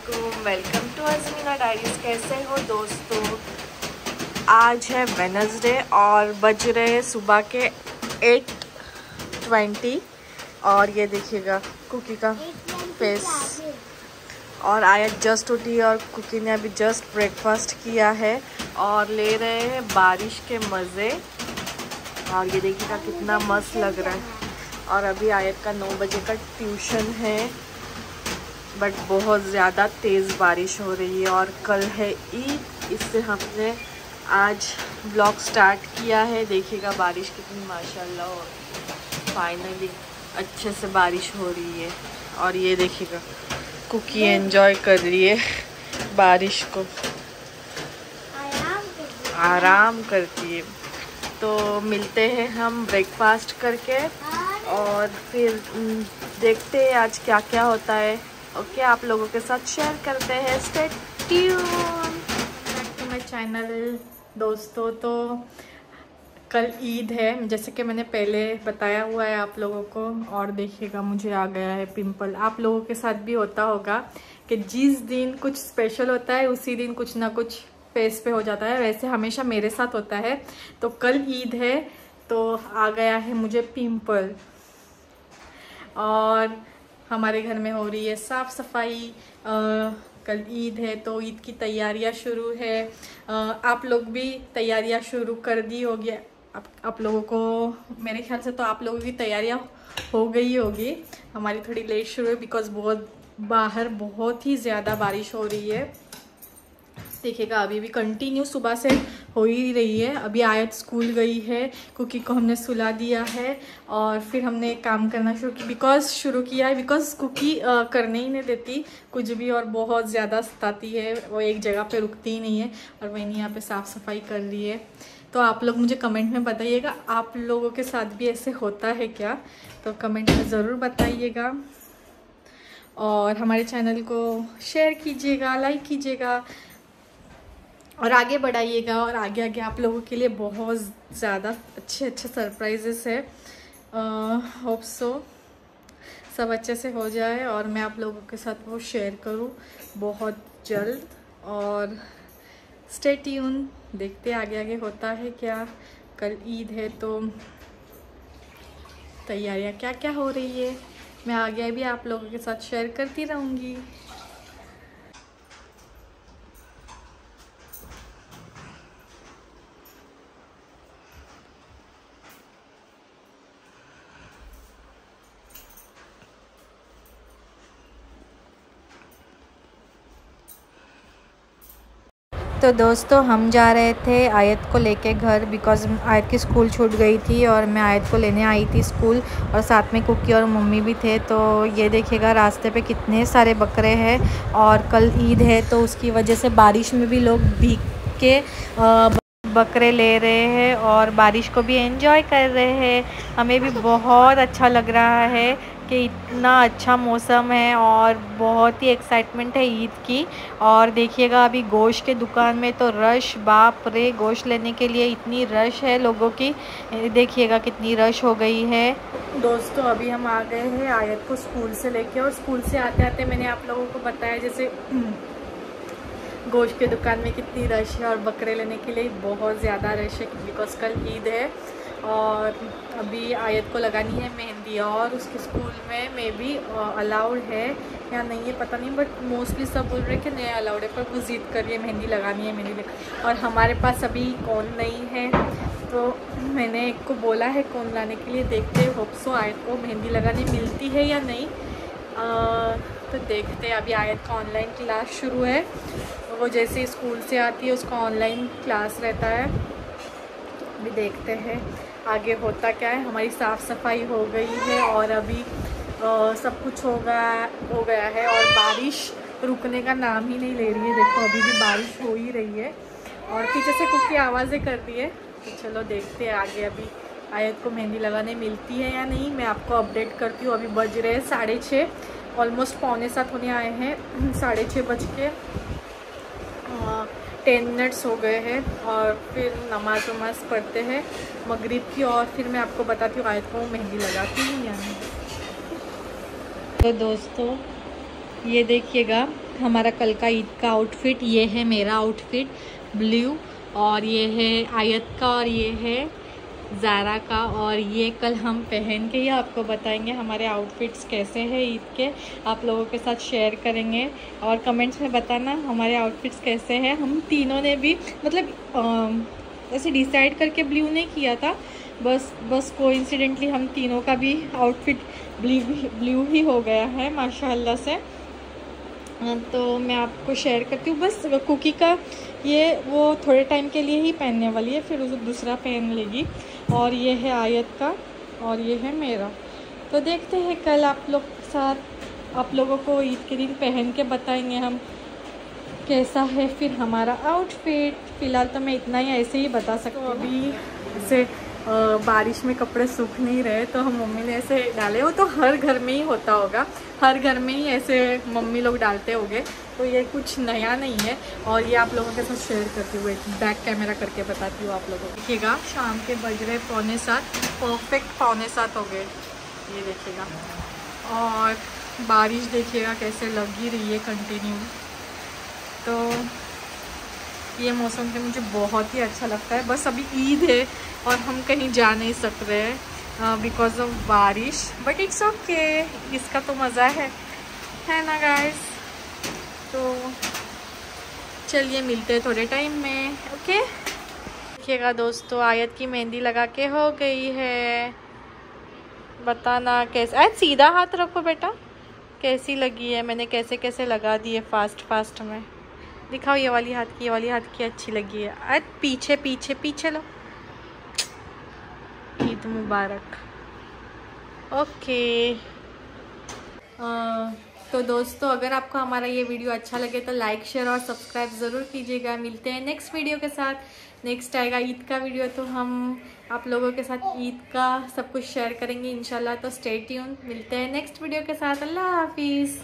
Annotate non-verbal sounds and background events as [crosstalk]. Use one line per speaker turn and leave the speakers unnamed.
वालेकुम welcome to Azmina diaries कैसे हो दोस्तों? आज है वेनसडे और बज रहे सुबह के एट ट्वेंटी और ये देखिएगा कुकी का फेस और आया जस्ट उठी और कुकी ने अभी जस्ट ब्रेकफास्ट किया है और ले रहे हैं बारिश के मज़े. और ये देखिएगा कितना मस्त लग रहा है. और अभी आयत का नौ बजे का ट्यूशन है. बट बहुत ज़्यादा तेज़ बारिश हो रही है और कल है ईद इससे हमने आज ब्लॉग स्टार्ट किया है। देखिएगा बारिश कितनी माशाल्लाह और फाइनली अच्छे से बारिश हो रही है। और ये देखिएगा कुकी एंजॉय कर रही है बारिश को। आराम करती है। तो मिलते हैं हम ब्रेकफास्ट करके। और फिर देखते हैं आज क्या क्या होता है। ओके, आप लोगों के साथ शेयर करते हैं। चैनल दोस्तों तो कल ईद है। जैसे कि मैंने पहले बताया हुआ है आप लोगों को, और देखिएगा, मुझे आ गया है पिंपल आप लोगों के साथ भी होता होगा कि जिस दिन कुछ स्पेशल होता है, उसी दिन कुछ ना कुछ फेस पे हो जाता है। वैसे हमेशा मेरे साथ होता है। तो कल ईद है तो आ गया है मुझे पिंपल और हमारे घर में हो रही है। साफ़ सफ़ाई कल ईद है तो ईद की तैयारियाँ शुरू है। आ, आप लोग भी तैयारियाँ शुरू कर दी होगी। आप, आप लोगों को मेरे ख्याल से तो आप लोगों की तैयारियाँ हो गई होगी। हमारी थोड़ी लेट शुरू है बिकॉज़ बहुत बाहर बहुत ही ज़्यादा बारिश हो रही है। देखिएगा अभी भी कंटिन्यू सुबह से हो ही रही है। अभी आयत स्कूल गई है कुकी को हमने सुला दिया है और फिर हमने काम करना शुरू किया बिकॉज़ शुरू किया है बिकॉज़ कुकी करने ही नहीं देती। कुछ भी और बहुत ज़्यादा सताती है, वो एक जगह पे रुकती ही नहीं है और वही यहाँ पे साफ़ सफ़ाई कर रही है। तो आप लोग मुझे कमेंट में बताइएगा, आप लोगों के साथ भी ऐसे होता है क्या? तो कमेंट में ज़रूर बताइएगा। और हमारे चैनल को शेयर कीजिएगा लाइक कीजिएगा। और आगे बढ़ाइएगा और आगे आगे आप लोगों के लिए बहुत ज़्यादा अच्छे अच्छे सरप्राइजेस है। होप सो सब अच्छे से हो जाए और मैं आप लोगों के साथ वो शेयर करूँ बहुत जल्द और स्टे ट्यून देखते आगे आगे होता है क्या। कल ईद है तो तैयारियाँ क्या क्या हो रही है, मैं आगे भी आप लोगों के साथ शेयर करती रहूँगी।
तो दोस्तों, हम जा रहे थे आयत को लेके घर बिकॉज़ आयत की स्कूल छूट गई थी और मैं आयत को लेने आई थी स्कूल और साथ में कुकी और मम्मी भी थे। तो ये देखिएगा, रास्ते पे कितने सारे बकरे हैं और कल ईद है तो उसकी वजह से बारिश में भी लोग भीग के बकरे ले रहे हैं और बारिश को भी एंजॉय कर रहे हैं। हमें भी बहुत अच्छा लग रहा है। कि इतना अच्छा मौसम है और बहुत ही एक्साइटमेंट है ईद की। और देखिएगा, अभी गोश्त के दुकान में तो रश बाप रे, गोश्त लेने के लिए इतनी रश है लोगों की। देखिएगा कितनी रश हो गई है।
दोस्तों, अभी हम आ गए हैं आयत को स्कूल से लेके और स्कूल से आते आते मैंने आप लोगों को बताया जैसे [clears throat] गोश्त के दुकान में कितनी रश है और बकरे लेने के लिए बहुत ज़्यादा रश है बिकॉज़ कल ईद है। और अभी आयत को लगानी है मेहंदी और उसके स्कूल में मे बी अलाउड है या नहीं है पता नहीं बट मोस्टली सब बोल रहे हैं कि नहीं अलाउड है पर वो ज़िद करिए मेहंदी लगानी है मेहंदी और हमारे पास अभी कौन नहीं है तो मैंने एक को बोला है कौन लाने के लिए देखते होप सो आयत को मेहंदी लगानी मिलती है या नहीं। आ, तो देखते अभी आयत का ऑनलाइन क्लास शुरू है वो जैसे स्कूल से आती है उसका ऑनलाइन क्लास रहता है। अभी देखते हैं। आगे होता क्या है? हमारी साफ़ सफ़ाई हो गई है और अभी आ, सब कुछ हो गया हो गया है और बारिश रुकने का नाम ही नहीं ले रही है। देखो अभी भी बारिश हो ही रही है और पीछे से कुछ की आवाज़ें कर दी है। तो चलो देखते हैं आगे अभी आयत को मेहंदी लगाने मिलती है या नहीं। मैं आपको अपडेट करती हूँ अभी बज रहे हैं साढ़े छः। ऑलमोस्ट पौने सात होने आए हैं [clears throat] साढ़े छः बज के। टेन मिनट्स हो गए हैं और फिर नमाज़ वमाज पढ़ते हैं मगरिब की और फिर मैं आपको बताती हूँ आयत को मेहंदी लगाती हूँ या तो दोस्तों, ये देखिएगा, हमारा कल का ईद का आउटफिट ये है मेरा आउटफिट ब्लू और ये है आयत का और ये है ज़ारा का और ये कल हम पहन के ही आपको बताएँगे हमारे आउटफिट्स कैसे हैं ईद के। आप लोगों के साथ शेयर करेंगे और कमेंट्स में बताना हमारे आउटफिट्स कैसे हैं। हम तीनों ने भी मतलब ऐसे डिसाइड करके ब्लू ने किया था। बस बस को हम तीनों का भी आउटफिट ब्लू ब्लू ही हो गया है, माशाल्लाह से। तो मैं आपको शेयर करती हूँ। बस कुकी का ये वो थोड़े टाइम के लिए ही पहनने वाली है, फिर उसे दूसरा पहन लेगी। और ये है आयत का और ये है मेरा। तो देखते हैं कल आप लोग साथ आप लोगों को ईद के दिन पहन के बताएँगे हम कैसा है फिर हमारा आउटफिट फ़िलहाल तो मैं इतना ही ऐसे ही बता सकती हूँ। अभी ऐसे बारिश में कपड़े सूख नहीं रहे तो हम मम्मी ने ऐसे डाले। वो तो हर घर में ही होता होगा। हर घर में ही ऐसे मम्मी लोग डालते होंगे। तो ये कुछ नया नहीं है और ये आप लोगों के साथ शेयर करती हूँ। बैक कैमरा करके बताती हूँ आप लोगों को। देखिएगा, शाम के बज रहे पौने सात। परफेक्ट पौने सात हो गए। ये देखिएगा। और बारिश देखिएगा कैसे लग रही है कंटिन्यू तो ये मौसम तो मुझे बहुत ही अच्छा लगता है। बस अभी ईद है और हम कहीं जा नहीं सक रहे हैं बिकॉज़ ऑफ़ बारिश। बट इट्स ओके इसका तो मज़ा है। है ना गाइस तो चलिए, मिलते हैं थोड़े टाइम में ओके देखिएगा दोस्तों, आयत की मेहंदी लगा के हो गई है। बताना कैसे आज सीधा हाथ रखो बेटा। कैसी लगी है? मैंने कैसे कैसे लगा दिए फास्ट फास्ट में। दिखाओ ये वाली हाथ की ये वाली हाथ की अच्छी लगी है। आज पीछे पीछे पीछे लो। ईद मुबारक। ओके। आ, तो दोस्तों अगर आपको हमारा ये वीडियो अच्छा लगे तो लाइक शेयर और सब्सक्राइब ज़रूर कीजिएगा। मिलते हैं नेक्स्ट वीडियो के साथ। नेक्स्ट आएगा ईद का वीडियो तो हम आप लोगों के साथ ईद का सब कुछ शेयर करेंगे इंशाल्लाह। तो स्टे ट्यून मिलते हैं नेक्स्ट वीडियो के साथ। अल्लाह हाफिज़।